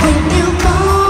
When you go